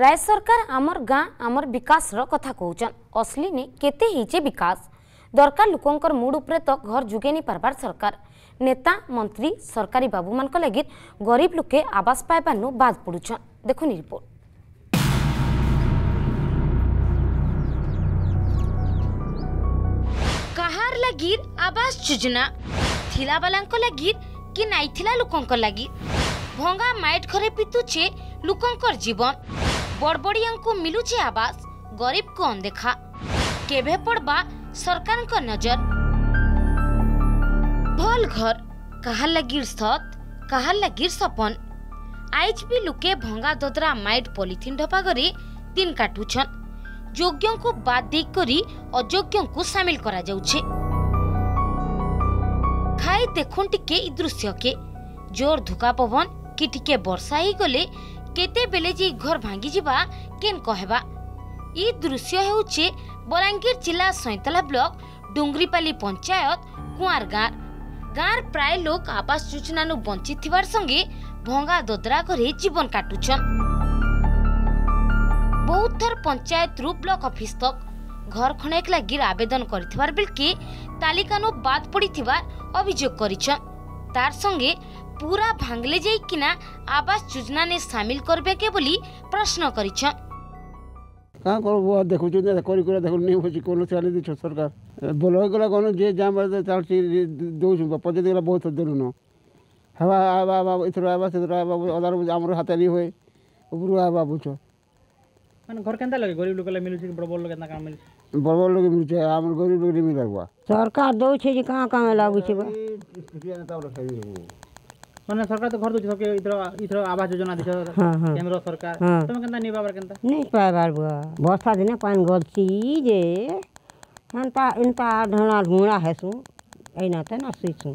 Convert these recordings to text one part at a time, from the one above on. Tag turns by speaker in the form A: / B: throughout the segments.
A: রায় সরকার আমার গাঁ আমার বিকাশর কথা কৌচন অশ্লি নে কেতে হয়েছে বিকাশ দরকার লোকর মুড উপরে তো ঘর যোগাই নি পারবার সরকার নেতা মন্ত্রী সরকারি বাবু মানক লাগি গরিব লোকে আবাস পাইবার নু বাদ পড়ুছন দেখুন রিপোর্ট কাহার লাগি আবাস যোজনা থিলাবালাঙ্ক লাগি কি নাই থিলা লোকঙ্ক লাগি ভঙ্গা মাইট ঘরে পিতুছে লোকঙ্কর জীবন बड़बड़िया मिलूचे आवास गरीब को अनदेखा केभे पड़वा सरकार नजर भल घर कहा लगिर सत कहा लगिर सपन आइज भी लुके भंगा ददरा माइट पॉलिथिन ढपा दिन काटुछन योग्यों को बाद देख करी को शामिल करा खाई देखुन टिके दृश्य के जोर धुका पवन कि टिके वर्षा ही गले କେତେବେଳେ ଯେ ଘର ଭାଙ୍ଗିଯିବା କେନ୍ କହେବା ଇ ଦୃଶ୍ୟ ହେଉଛେ ବଲାଙ୍ଗୀର ଜିଲ୍ଲା ସଇଁତଲା ବ୍ଲକ ଡୁଙ୍ଗରିପାଲି ପଞ୍ଚାୟତ କୁଆଁର ଗାଁ ଗାଁର ପ୍ରାୟ ଲୋକ ଆବାସ ଯୋଜନାରୁ ବଞ୍ଚିଥିବାର ସଙ୍ଗେ ଭଙ୍ଗା ଦୋଦରା ଘରେ ଜୀବନ କାଟୁଛନ୍ ବହୁତ ଥର ପଞ୍ଚାୟତରୁ ବ୍ଲକ ଅଫିସ ତକ ঘর খনেক লাগি আবেদন করে বেলকে তালিকানু বাদ পড়ি অভিযোগ করেছেন তার সঙ্গে ପୁରା ଭାଙ୍ଗିଲେ ଯାଇକିନା ଆବାସ ଯୋଜନାରେ ସାମିଲ କରିବେ କେ ବୋଲି ପ୍ରଶ୍ନ କରିଛନ୍
B: କାଁ କଣ ଦେଖୁଛନ୍ତି କରି କରି ଦେଖୁନି ହେଉଛି କୌଣସି ଆଣି ଦେଇଛ ସରକାର ଭଲ ହେଇଗଲା କ'ଣ ଯିଏ ଯାହା ଚାହୁଁଛି ଦେଉଛୁ ପଚାରି ଦେଇଗଲା ବହୁତ ଦେଲୁନ ହେବା ହେବା ହେବା ଏଥର ହେବା ସେଥର ହେବା ଅଦାର ଆମର ହାତାରି ହୁଏ ଉପରୁ ହେବା ବୁଝ
C: ମାନେ ଘର କେନ୍ତା ଲାଗେ ଗରିବ ଲୋକ ମିଳୁଛି ବଡ଼ ବଡ଼ ଲୋକ କେନ୍ତା କାମ ମିଳୁଛି
B: ବଡ଼ ବଡ଼ ଲୋକ ମିଳୁଛି ଆମର ଗରିବ ଲୋକ ମିଳିବା
D: ସରକାର ଦେଉଛି ଯେ କାଁ କାମ ଲାଗୁଛି
C: ମାନେ ସରକାର ତ ଘର ଦଉଛି ସବକେ ଇଥର ଇଥର ଆବାସ ଯୋଜନା ଦିଛ
D: କେନ୍ଦ୍ର
C: ସରକାର ତମେ କେନ୍ତା ନେଇ ପାରବାର କେନ୍ତା
D: ନେଇ ପାରବାର ବୁଆ ବର୍ଷା ଦିନେ ପାନ୍ ଗଲଛି ଯେ ହେନ୍ତା ଏନ୍ତା ଢଣା ଢୁଣା ହେସୁଁ ଏଇନା ତ ନା ଶୁଇଛୁଁ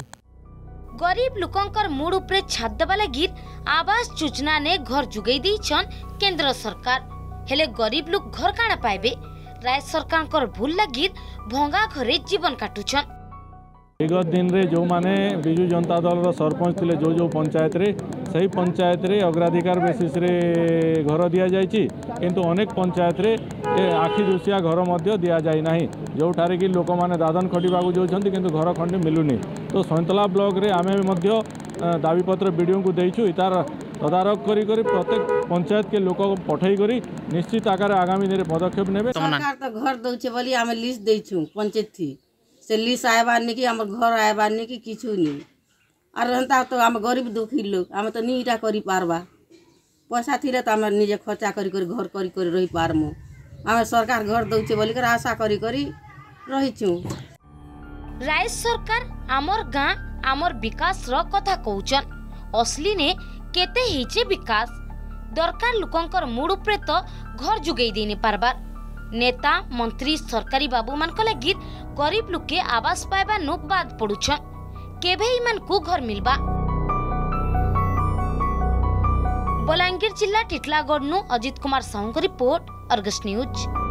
A: ଗରିବ ଲୋକଙ୍କର ମୁଡ ଉପରେ ଛାତ ଦେବା ଲାଗି ଆବାସ ଯୋଜନାରେ ଘର ଯୋଗାଇ ଦେଇଛନ୍ କେନ୍ଦ୍ର ସରକାର ହେଲେ ଗରିବ ଲୋକ ଘର କାଣା ପାଇବେ ରାଜ୍ୟ ସରକାରଙ୍କର ଭୁଲ ଲାଗି ଭଙ୍ଗା ଘରେ ଜୀବନ କାଟୁଛନ୍
E: ବିଗତ ଦିନରେ ଯେଉଁମାନେ ବିଜୁ ଜନତା ଦଳର ସରପଞ୍ଚ ଥିଲେ ଯେଉଁ ଯେଉଁ ପଞ୍ଚାୟତରେ ସେହି ପଞ୍ଚାୟତରେ ଅଗ୍ରାଧିକାର ବେସିସ୍ରେ ଘର ଦିଆଯାଇଛି କିନ୍ତୁ ଅନେକ ପଞ୍ଚାୟତରେ ଆଖି ଦୃଶିଆ ଘର ମଧ୍ୟ ଦିଆଯାଇ ନାହିଁ ଯେଉଁଠାରେ କି ଲୋକମାନେ ଦାଦନ ଖଟିବାକୁ ଯାଉଛନ୍ତି କିନ୍ତୁ ଘର ଖଣ୍ଡେ ମିଳୁନି ତ ସଇଁତଲା ବ୍ଲକରେ ଆମେ ମଧ୍ୟ ଦାବିପତ୍ର ବିଡ଼ିଓଙ୍କୁ ଦେଇଛୁ ତାର ତଦାରଖ କରି କରି ପ୍ରତ୍ୟେକ ପଞ୍ଚାୟତକେ ଲୋକ ପଠାଇ କରି ନିଶ୍ଚିତ ଆକାରରେ ଆଗାମୀ ଦିନରେ ପଦକ୍ଷେପ ନେବେ ସରକାର
F: ତ ଘର ଦେଉଛେ ବୋଲି ଆମେ ଲିଷ୍ଟ ଦେଇଛୁ ପଞ୍ଚାୟତଥି ସେ ଲିସ୍ ଆଇବାର୍ ନିକି ଆମର୍ ଘର୍ ଆଇବାର୍ ନିକି କିଛୁ ନି ଆର୍ ହେନ୍ତା ତ ଆମେ ଗରିବ୍ ଦୁଃଖୀ ଲୋକ୍ ଆମେ ତ ନି ଇଟା କରିପାର୍ବା ପଇସା ଥିଲେ ତ ଆମେ ନିଜେ ଖର୍ଚ୍ଚା କରି କରି ଘର୍ କରି କରି ରହିପାର୍ମୁ ଆମେ ସରକାର ଘର ଦଉଛେ ବୋଲିକରି ଆଶା କରି କରି ରହିଛୁ
A: ରାଜ୍ୟ ସରକାର ଆମର୍ ଗାଁ ଆମର୍ ବିକାଶର କଥା କହୁଛନ୍ ଅସଲିନେ କେତେ ହେଇଛେ ବିକାଶ ଦରକାର ଲୋକଙ୍କର ମୁଡ୍ ଉପରେ ତ ଘର ଯୋଗେଇ ଦେଇନି ପାର୍ବାର୍ नेता मंत्री सरकारी बाबु मान लगी गरीब लोक आवास पाइबा नो बाद पड़ुछ केबे इमान को घर मिलबा बलांगीर जिला टिटलागढ़ नु Ajit Kumar Sahu report Argus news